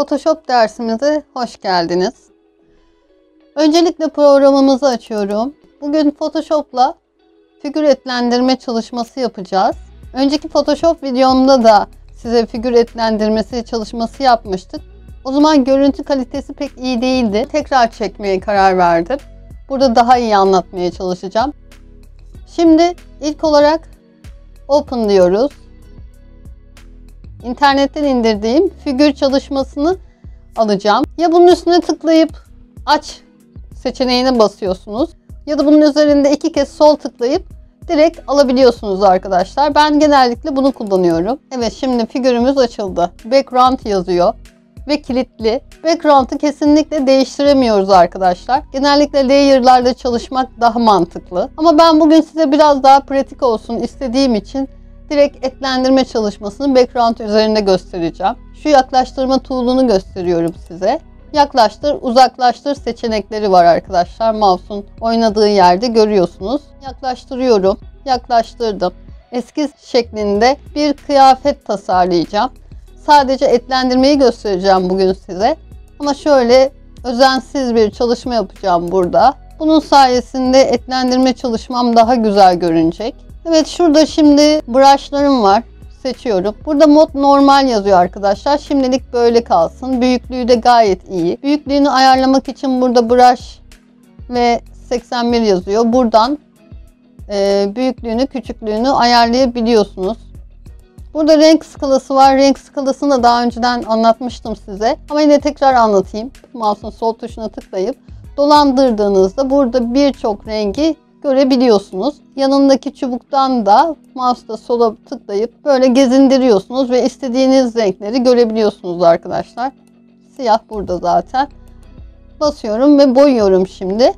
Photoshop dersimize hoş geldiniz. Öncelikle programımızı açıyorum. Bugün Photoshop'la figür etlendirme çalışması yapacağız. Önceki Photoshop videomda da size figür etlendirmesi çalışması yapmıştık. O zaman görüntü kalitesi pek iyi değildi. Tekrar çekmeye karar verdim. Burada daha iyi anlatmaya çalışacağım. Şimdi ilk olarak Open diyoruz. İnternetten indirdiğim figür çalışmasını alacağım. Ya bunun üstüne tıklayıp aç seçeneğine basıyorsunuz ya da bunun üzerinde iki kez sol tıklayıp direkt alabiliyorsunuz arkadaşlar. Ben genellikle bunu kullanıyorum. Evet şimdi figürümüz açıldı. Background yazıyor ve kilitli. Background'ı kesinlikle değiştiremiyoruz arkadaşlar. Genellikle layer'larla çalışmak daha mantıklı. Ama ben bugün size biraz daha pratik olsun istediğim için direkt etlendirme çalışmasını background üzerinde göstereceğim. Şu yaklaştırma tool'unu gösteriyorum size. Yaklaştır, uzaklaştır seçenekleri var arkadaşlar. Mouse'un oynadığı yerde görüyorsunuz. Yaklaştırıyorum. Yaklaştırdım. Eskiz şeklinde bir kıyafet tasarlayacağım. Sadece etlendirmeyi göstereceğim bugün size. Ama şöyle özensiz bir çalışma yapacağım burada. Bunun sayesinde etlendirme çalışmam daha güzel görünecek. Evet şurada şimdi brushlarım var. Seçiyorum. Burada mod normal yazıyor arkadaşlar. Şimdilik böyle kalsın. Büyüklüğü de gayet iyi. Büyüklüğünü ayarlamak için burada brush ve 81 yazıyor. Buradan e, büyüklüğünü, küçüklüğünü ayarlayabiliyorsunuz. Burada renk skalası var. Renk skalasını da daha önceden anlatmıştım size. Ama yine tekrar anlatayım. Mouse'un sol tuşuna tıklayıp dolandırdığınızda burada birçok rengi görebiliyorsunuz. Yanındaki çubuktan da mouse'da sola tıklayıp böyle gezindiriyorsunuz ve istediğiniz renkleri görebiliyorsunuz arkadaşlar. Siyah burada zaten. Basıyorum ve boyuyorum şimdi.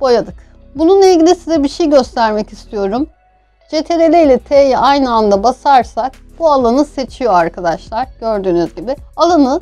Boyadık. Bununla ilgili size bir şey göstermek istiyorum. CTRL ile T'yi aynı anda basarsak bu alanı seçiyor arkadaşlar. Gördüğünüz gibi. Alanı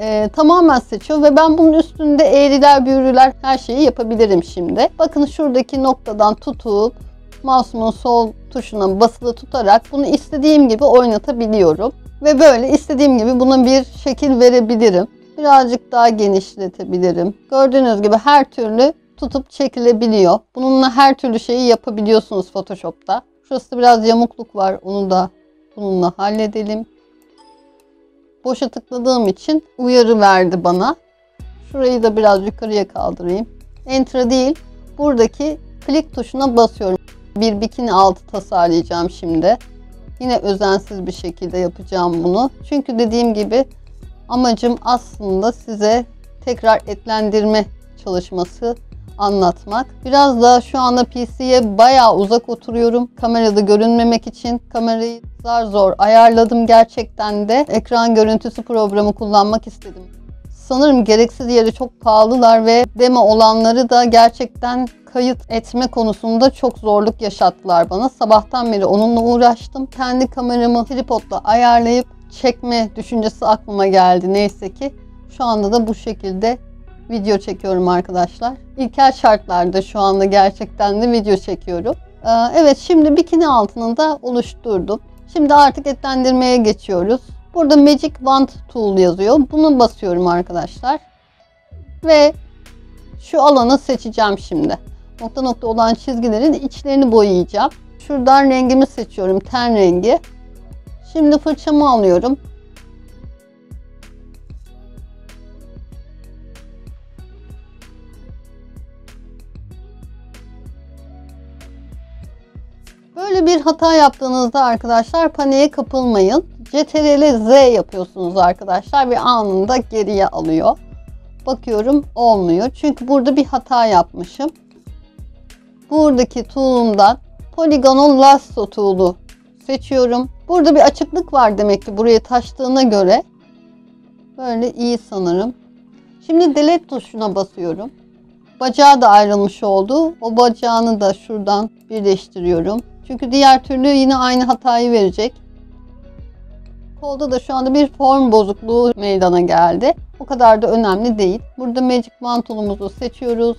e, tamamen seçiyor ve ben bunun üstünde eğriler büğrüler her şeyi yapabilirim şimdi. Bakın şuradaki noktadan tutup mouse'umun sol tuşuna basılı tutarak bunu istediğim gibi oynatabiliyorum. Ve böyle istediğim gibi buna bir şekil verebilirim. Birazcık daha genişletebilirim. Gördüğünüz gibi her türlü tutup çekilebiliyor. Bununla her türlü şeyi yapabiliyorsunuz Photoshop'ta. Şurası biraz yamukluk var. Onu da bununla halledelim. Boşa tıkladığım için uyarı verdi bana. Şurayı da biraz yukarıya kaldırayım. Enter değil, buradaki klik tuşuna basıyorum. Bir bikini altı tasarlayacağım şimdi. Yine özensiz bir şekilde yapacağım bunu. Çünkü dediğim gibi amacım aslında size tekrar etlendirme çalışması anlatmak. Biraz da şu anda PC'ye bayağı uzak oturuyorum. Kamerada görünmemek için kamerayı zar zor ayarladım gerçekten de. Ekran görüntüsü programı kullanmak istedim. Sanırım gereksiz yere çok pahalılar ve demo olanları da gerçekten kayıt etme konusunda çok zorluk yaşattılar bana. Sabahtan beri onunla uğraştım. Kendi kameramı tripodla ayarlayıp çekme düşüncesi aklıma geldi neyse ki. Şu anda da bu şekilde video çekiyorum arkadaşlar. İlkel şartlarda şu anda gerçekten de video çekiyorum. Ee, evet şimdi bikini altını da oluşturdum. Şimdi artık etlendirmeye geçiyoruz. Burada Magic Wand Tool yazıyor. Bunu basıyorum arkadaşlar. Ve şu alanı seçeceğim şimdi. Nokta nokta olan çizgilerin içlerini boyayacağım. Şuradan rengimi seçiyorum. Ten rengi. Şimdi fırçamı alıyorum. Böyle bir hata yaptığınızda arkadaşlar paniğe kapılmayın. CTRL Z yapıyorsunuz arkadaşlar ve anında geriye alıyor. Bakıyorum olmuyor. Çünkü burada bir hata yapmışım. Buradaki tool'umdan Polygonal Lasso tool'u seçiyorum. Burada bir açıklık var demek ki buraya taştığına göre. Böyle iyi sanırım. Şimdi delete tuşuna basıyorum. Bacağı da ayrılmış oldu. O bacağını da şuradan birleştiriyorum. Çünkü diğer türlü yine aynı hatayı verecek. Kolda da şu anda bir form bozukluğu meydana geldi. O kadar da önemli değil. Burada Magic Mantolumuzu seçiyoruz.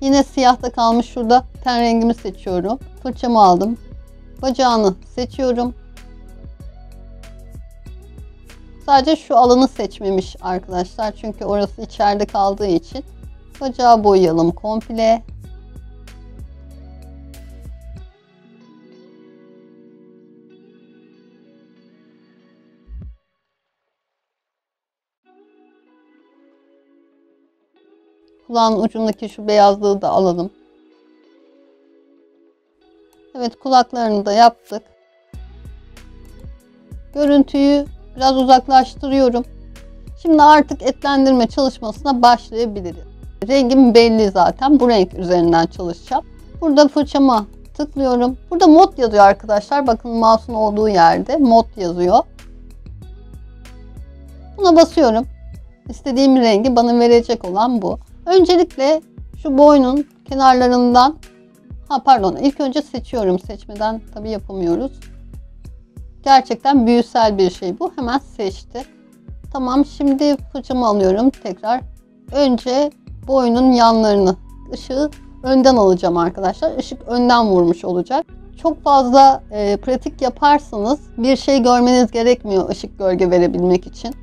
Yine siyahta kalmış şurada ten rengimi seçiyorum. Fırçamı aldım. Bacağını seçiyorum. Sadece şu alanı seçmemiş arkadaşlar. Çünkü orası içeride kaldığı için. Bacağı boyayalım komple. Kulağın ucundaki şu beyazlığı da alalım. Evet kulaklarını da yaptık. Görüntüyü biraz uzaklaştırıyorum. Şimdi artık etlendirme çalışmasına başlayabiliriz. Rengim belli zaten. Bu renk üzerinden çalışacağım. Burada fırçama tıklıyorum. Burada mod yazıyor arkadaşlar. Bakın mouse'un olduğu yerde mod yazıyor. Buna basıyorum. İstediğim rengi bana verecek olan bu. Öncelikle şu boynun kenarlarından ha pardon ilk önce seçiyorum. Seçmeden tabii yapamıyoruz. Gerçekten büyüsel bir şey bu. Hemen seçti. Tamam şimdi fırçamı alıyorum tekrar. Önce boynun yanlarını ışığı önden alacağım arkadaşlar. Işık önden vurmuş olacak. Çok fazla e, pratik yaparsanız bir şey görmeniz gerekmiyor ışık gölge verebilmek için.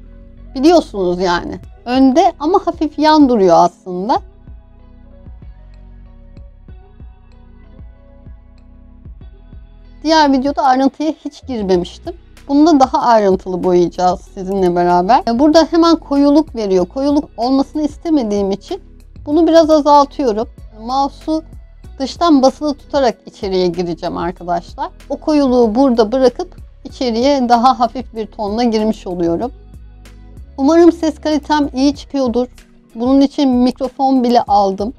Biliyorsunuz yani. Önde ama hafif yan duruyor aslında. Diğer videoda ayrıntıya hiç girmemiştim. Bunda daha ayrıntılı boyayacağız sizinle beraber. Burada hemen koyuluk veriyor. Koyuluk olmasını istemediğim için bunu biraz azaltıyorum. Mouse'u dıştan basılı tutarak içeriye gireceğim arkadaşlar. O koyuluğu burada bırakıp içeriye daha hafif bir tonla girmiş oluyorum. Umarım ses kalitem iyi çıkıyordur. Bunun için mikrofon bile aldım.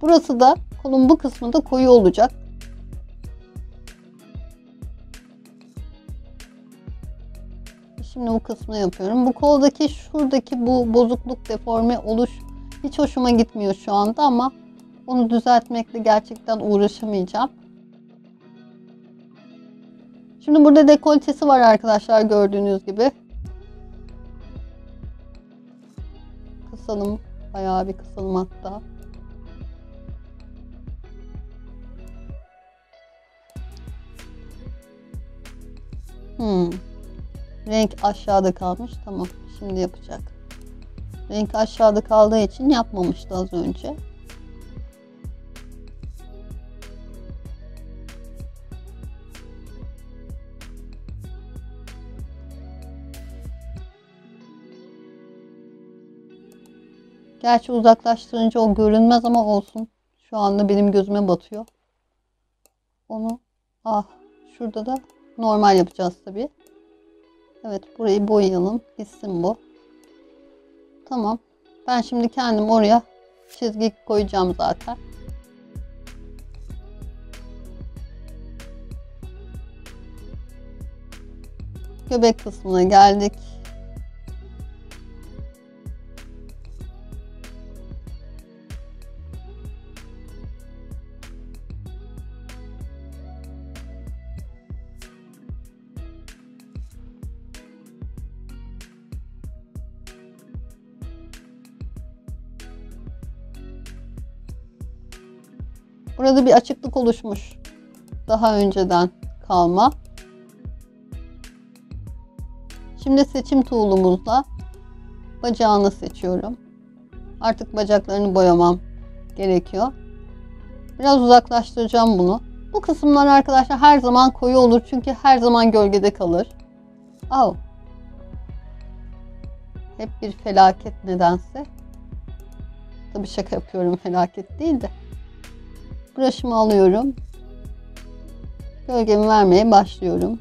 Burası da kolun bu kısmı da koyu olacak. Şimdi bu kısmı yapıyorum. Bu koldaki şuradaki bu bozukluk deforme oluş hiç hoşuma gitmiyor şu anda ama onu düzeltmekle gerçekten uğraşamayacağım. Şimdi burada dekoltesi var arkadaşlar gördüğünüz gibi. Kısalım. Bayağı bir kısalım hatta. Hmm. Renk aşağıda kalmış. Tamam. Şimdi yapacak. Renk aşağıda kaldığı için yapmamıştı az önce. Gerçi uzaklaştırınca o görünmez ama olsun. Şu anda benim gözüme batıyor. Onu ah şurada da normal yapacağız tabii. Evet burayı boyayalım. Gitsin bu. Tamam. Ben şimdi kendim oraya çizgi koyacağım zaten. Göbek kısmına geldik. Burada bir açıklık oluşmuş. Daha önceden kalma. Şimdi seçim tuğlumuzla bacağını seçiyorum. Artık bacaklarını boyamam gerekiyor. Biraz uzaklaştıracağım bunu. Bu kısımlar arkadaşlar her zaman koyu olur çünkü her zaman gölgede kalır. Au. Hep bir felaket nedense. Tabii şaka yapıyorum felaket değil de. Brush'ımı alıyorum. Gölgemi vermeye başlıyorum.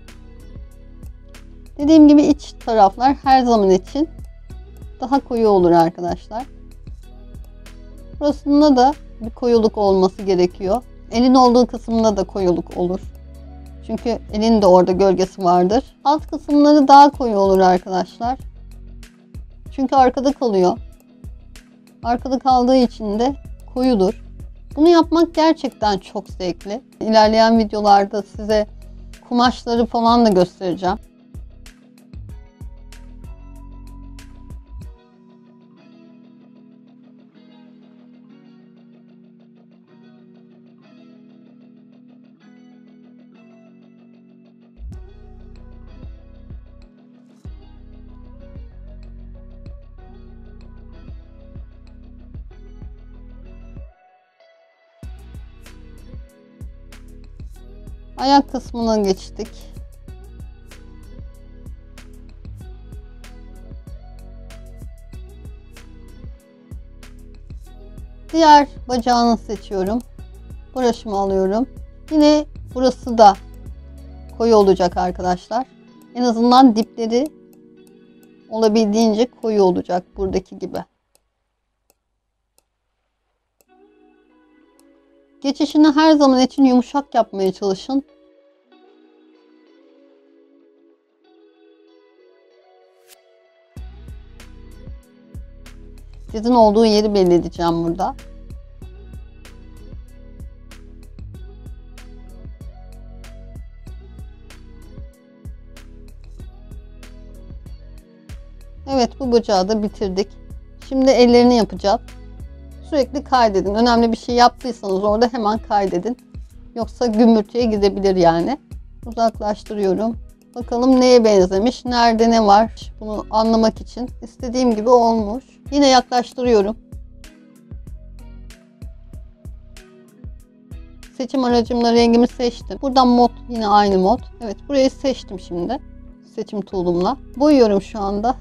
Dediğim gibi iç taraflar her zaman için daha koyu olur arkadaşlar. Burasında da bir koyuluk olması gerekiyor. Elin olduğu kısımda da koyuluk olur. Çünkü elin de orada gölgesi vardır. Alt kısımları daha koyu olur arkadaşlar. Çünkü arkada kalıyor. Arkada kaldığı için de koyudur. Bunu yapmak gerçekten çok zevkli. İlerleyen videolarda size kumaşları falan da göstereceğim. Ayak kısmına geçtik. Diğer bacağını seçiyorum. Brush'ımı alıyorum. Yine burası da koyu olacak arkadaşlar. En azından dipleri olabildiğince koyu olacak buradaki gibi. Geçişini her zaman için yumuşak yapmaya çalışın. Dizin olduğu yeri belli edeceğim burada. Evet bu bacağı da bitirdik. Şimdi ellerini yapacağız. Sürekli kaydedin. Önemli bir şey yaptıysanız orada hemen kaydedin. Yoksa gümürtüye gidebilir yani. Uzaklaştırıyorum. Bakalım neye benzemiş, nerede ne var bunu anlamak için. istediğim gibi olmuş. Yine yaklaştırıyorum. Seçim aracımla rengimi seçtim. Buradan mod yine aynı mod. Evet burayı seçtim şimdi. Seçim tool'umla. Boyuyorum şu anda.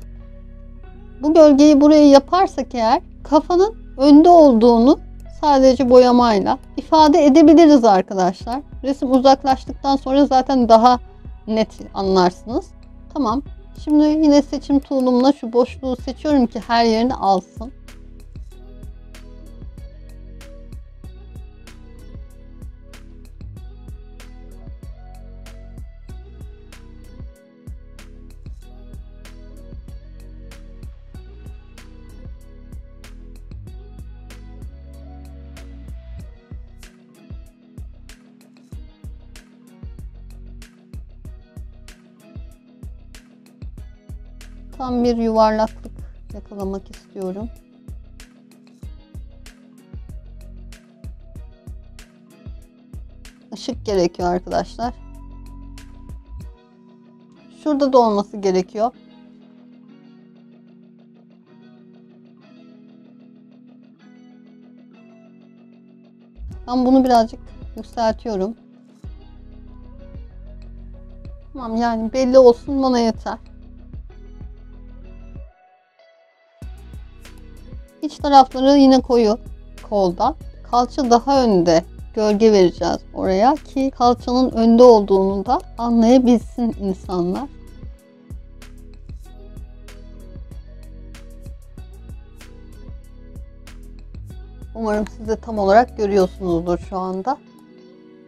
Bu gölgeyi buraya yaparsak eğer kafanın önde olduğunu sadece boyamayla ifade edebiliriz arkadaşlar. Resim uzaklaştıktan sonra zaten daha net anlarsınız. Tamam. Şimdi yine seçim tool'umla şu boşluğu seçiyorum ki her yerini alsın. Tam bir yuvarlaklık yakalamak istiyorum. Işık gerekiyor arkadaşlar. Şurada da olması gerekiyor. Ben bunu birazcık yükseltiyorum. Tamam yani belli olsun bana yeter. İç tarafları yine koyu kolda. Kalça daha önde gölge vereceğiz oraya ki kalçanın önde olduğunu da anlayabilsin insanlar. Umarım siz de tam olarak görüyorsunuzdur şu anda.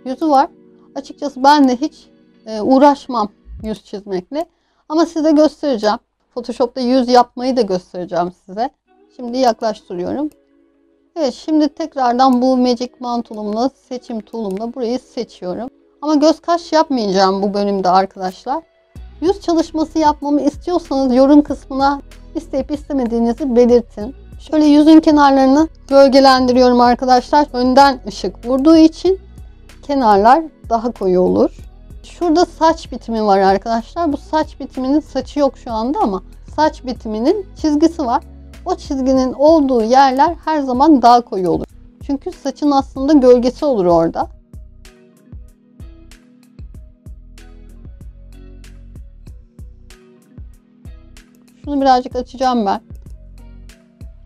Yüzü var. Açıkçası ben de hiç e, uğraşmam yüz çizmekle. Ama size göstereceğim. Photoshop'ta yüz yapmayı da göstereceğim size. Şimdi yaklaştırıyorum. Evet şimdi tekrardan bu Magic Mantulumla seçim tool'umla burayı seçiyorum. Ama göz kaş yapmayacağım bu bölümde arkadaşlar. Yüz çalışması yapmamı istiyorsanız yorum kısmına isteyip istemediğinizi belirtin. Şöyle yüzün kenarlarını gölgelendiriyorum arkadaşlar. Önden ışık vurduğu için kenarlar daha koyu olur. Şurada saç bitimi var arkadaşlar. Bu saç bitiminin saçı yok şu anda ama saç bitiminin çizgisi var. O çizginin olduğu yerler her zaman daha koyu olur. Çünkü saçın aslında gölgesi olur orada. Şunu birazcık açacağım ben.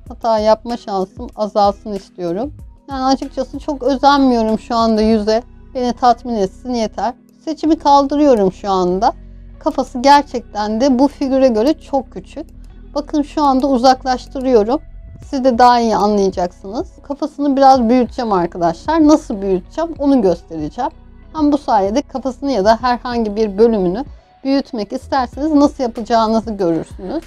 Hata yapma şansım azalsın istiyorum. Yani açıkçası çok özenmiyorum şu anda yüze. Beni tatmin etsin yeter. Seçimi kaldırıyorum şu anda. Kafası gerçekten de bu figüre göre çok küçük. Bakın şu anda uzaklaştırıyorum. Siz de daha iyi anlayacaksınız. Kafasını biraz büyüteceğim arkadaşlar. Nasıl büyüteceğim onu göstereceğim. Hem bu sayede kafasını ya da herhangi bir bölümünü büyütmek isterseniz nasıl yapacağınızı görürsünüz.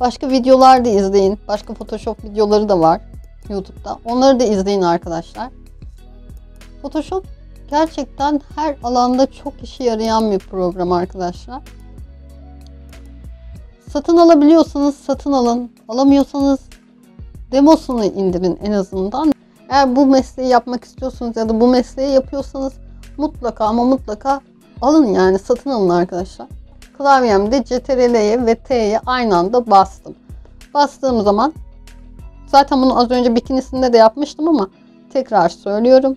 Başka videolar da izleyin. Başka Photoshop videoları da var YouTube'da. Onları da izleyin arkadaşlar. Photoshop Gerçekten her alanda çok işe yarayan bir program arkadaşlar. Satın alabiliyorsanız satın alın. Alamıyorsanız demosunu indirin en azından. Eğer bu mesleği yapmak istiyorsanız ya da bu mesleği yapıyorsanız mutlaka ama mutlaka alın yani satın alın arkadaşlar. Klavyemde CTRL'ye ve T'ye aynı anda bastım. Bastığım zaman zaten bunu az önce bikinisinde de yapmıştım ama Tekrar söylüyorum.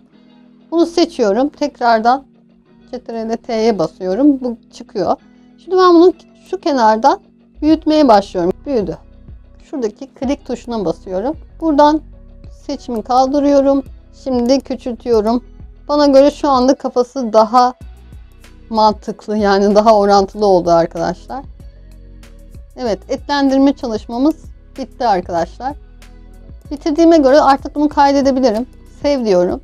Bunu seçiyorum. Tekrardan Ctrl T'ye basıyorum. Bu çıkıyor. Şimdi ben bunu şu kenardan büyütmeye başlıyorum. Büyüdü. Şuradaki klik tuşuna basıyorum. Buradan seçimi kaldırıyorum. Şimdi küçültüyorum. Bana göre şu anda kafası daha mantıklı yani daha orantılı oldu arkadaşlar. Evet etlendirme çalışmamız bitti arkadaşlar. Bitirdiğime göre artık bunu kaydedebilirim. Save diyorum.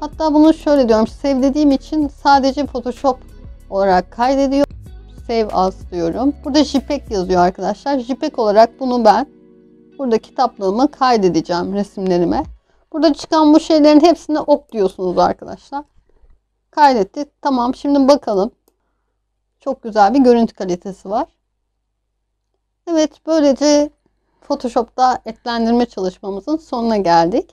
Hatta bunu şöyle diyorum. Save dediğim için sadece Photoshop olarak kaydediyor. Save as diyorum. Burada JPEG yazıyor arkadaşlar. JPEG olarak bunu ben burada kitaplığıma kaydedeceğim resimlerime. Burada çıkan bu şeylerin hepsine ok diyorsunuz arkadaşlar. Kaydetti. Tamam şimdi bakalım. Çok güzel bir görüntü kalitesi var. Evet böylece Photoshop'ta etlendirme çalışmamızın sonuna geldik.